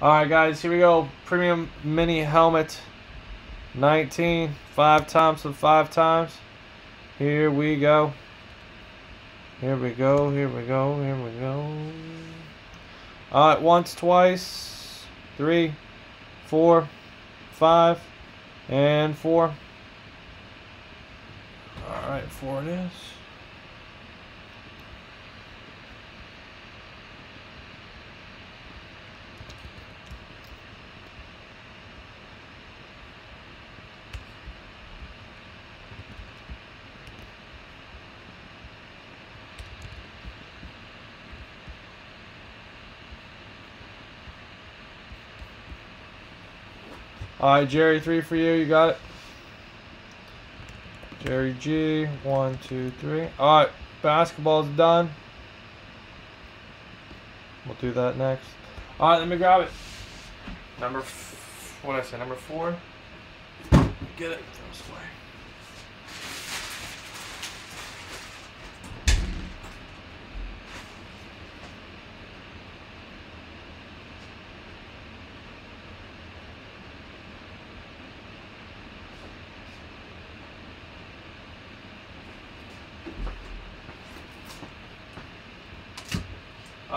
Alright guys, here we go. Premium mini helmet. 19. Five times for five times. Here we go. Here we go, here we go, here we go. Alright, once, twice, three, four, five, and four. Alright, four it is. Alright, Jerry, three for you. You got it. Jerry G. One, two, three. Alright, basketball's done. We'll do that next. Alright, let me grab it. Number, what did I say? Number four? Get it.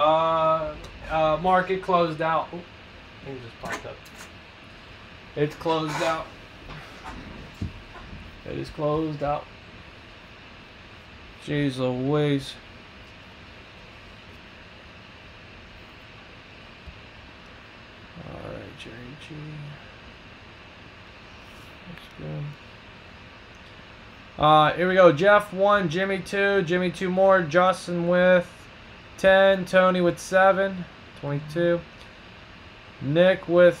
Uh, uh, market closed out. Just popped up. It's closed out. It is closed out. Jeez Louise. Alright, Jerry G. That's good. Uh, here we go. Jeff one, Jimmy two, Jimmy two more, Justin with 10, Tony with 7, 22. Nick with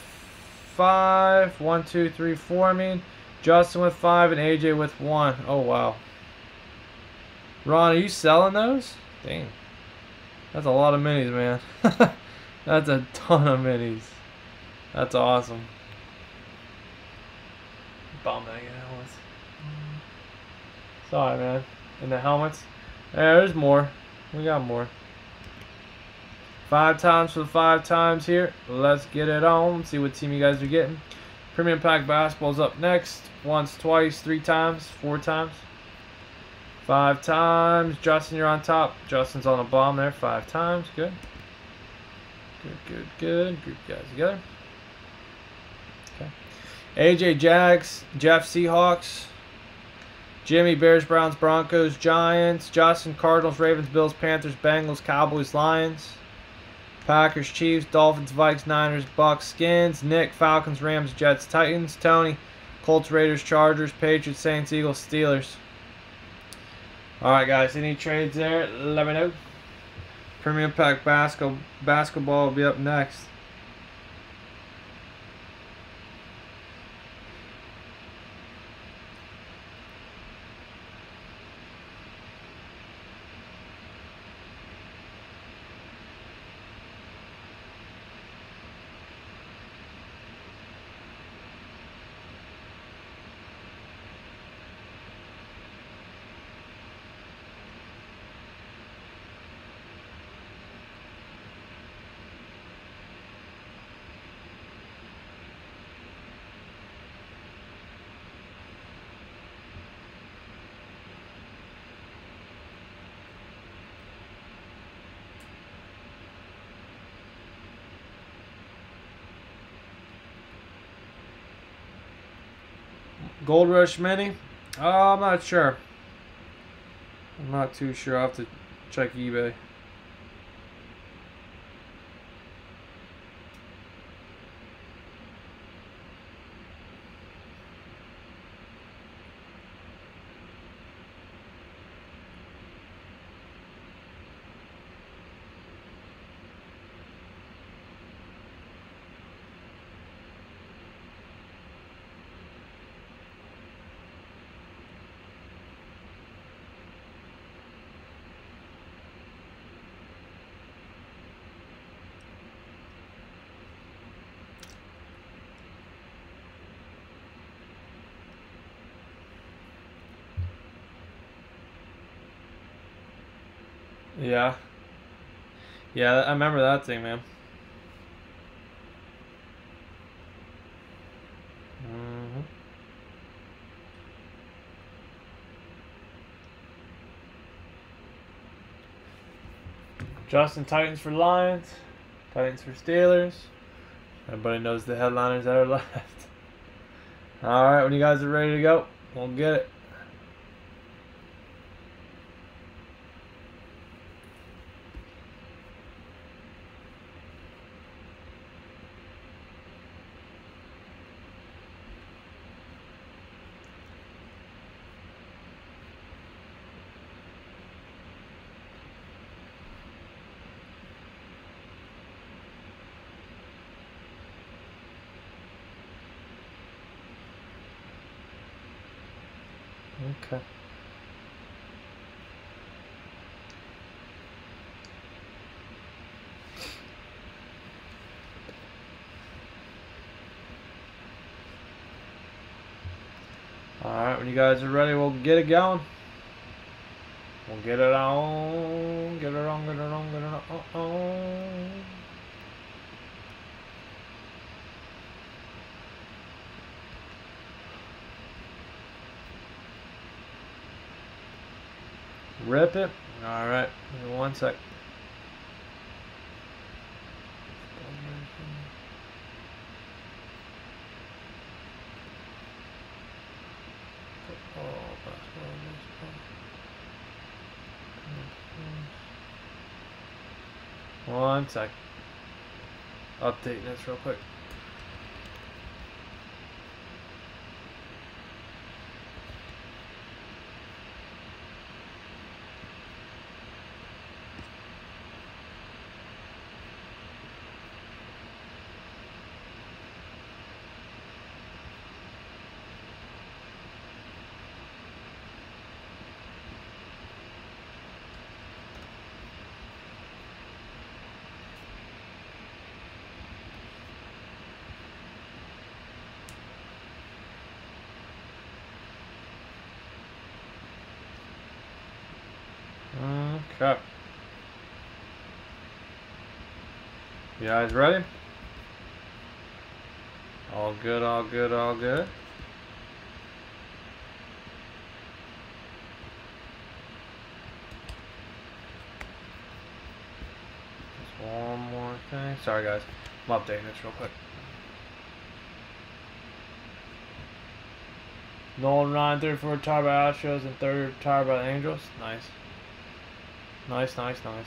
5, 1, 2, 3, 4, I mean. Justin with 5, and AJ with 1. Oh, wow. Ron, are you selling those? Dang. That's a lot of minis, man. That's a ton of minis. That's awesome. Bum that helmets. Sorry, man. And the helmets. Yeah, there's more. We got more. Five times for the five times here. Let's get it on. See what team you guys are getting. Premium Pack Basketball's up next. Once, twice, three times, four times. Five times. Justin, you're on top. Justin's on the bomb there. Five times. Good. Good, good, good. Group guys together. Okay. AJ Jags. Jeff Seahawks. Jimmy Bears, Browns, Broncos, Giants. Justin Cardinals, Ravens, Bills, Panthers, Bengals, Cowboys, Lions. Packers, Chiefs, Dolphins, Vikes, Niners, Bucks, Skins, Nick, Falcons, Rams, Jets, Titans, Tony, Colts, Raiders, Chargers, Patriots, Saints, Eagles, Steelers. Alright guys, any trades there? Let me know. Premium Pack basketball, basketball will be up next. Gold Rush Mini? Uh, I'm not sure. I'm not too sure. I'll have to check eBay. Yeah. Yeah, I remember that thing, man. Mm-hmm. Justin Titans for Lions, Titans for Steelers. Everybody knows the headliners that are left. All right, when you guys are ready to go, we'll get it. Okay. Alright, when you guys are ready, we'll get it going. We'll get it on, get it on, get it on, get it on. Rip it. Alright, one sec. One sec. Update this real quick. Okay. You guys ready? All good, all good, all good. Just one more thing. Sorry guys, I'm updating this real quick. Nolan Ryan, TriStar by Astros and TriStar by the Angels. Nice. Nice, nice, nice.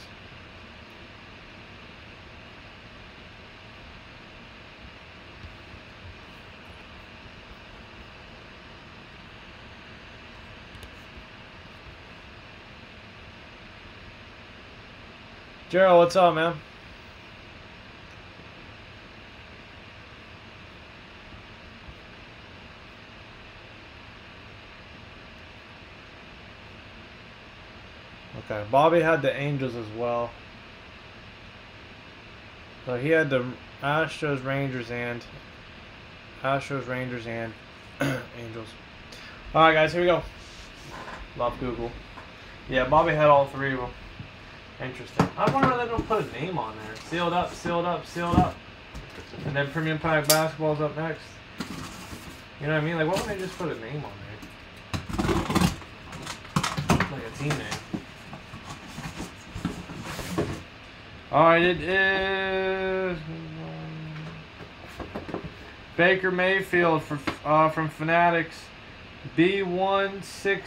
Gerald, what's up, man? Okay, Bobby had the Angels as well. So he had the Astros, Rangers, and Astros, Rangers, and Angels. All right, guys, here we go. Love Google. Yeah, Bobby had all three of them. Interesting. I wonder if they're gonna put a name on there. Sealed up, sealed up, sealed up. And then Premium Pack Basketball's up next. You know what I mean? Like, why wouldn't they just put a name on there? Like a team name. Alright, it is Baker Mayfield for uh, from Fanatics. B16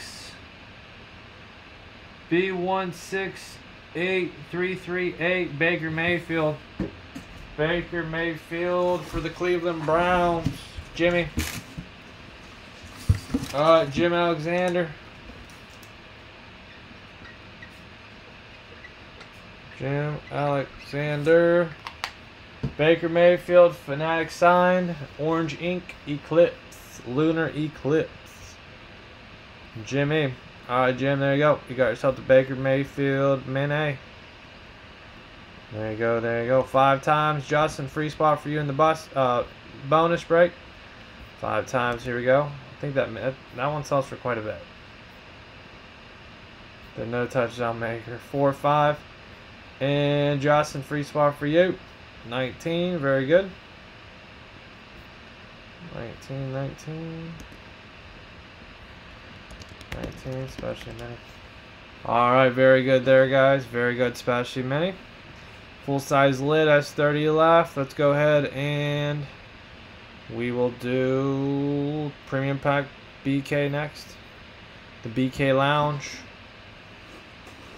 B168338 Baker Mayfield. Baker Mayfield for the Cleveland Browns. Jimmy. Uh, Jim Alexander. Jim Alexander. Baker Mayfield, Fanatic signed. Orange Ink, Eclipse. Lunar Eclipse. Jimmy. Alright, Jim, there you go. You got yourself the Baker Mayfield Mini. There you go, there you go. Five times. Justin, free spot for you in the bus. Uh, bonus break. Five times. Here we go. I think that that one sells for quite a bit. The no touchdown maker. Four, five. And Justin, free spot for you. 19, very good. 19, 19. 19, especially many. Alright, very good there, guys. Very good, especially many. Full size lid has 30 left. Let's go ahead and we will do premium pack BK next. The BK Lounge.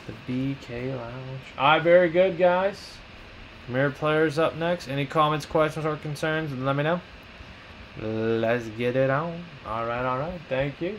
The BK Lounge. Alright, very good, guys. Mirror players up next. Any comments, questions, or concerns? Let me know. Let's get it on. Alright, alright. Thank you.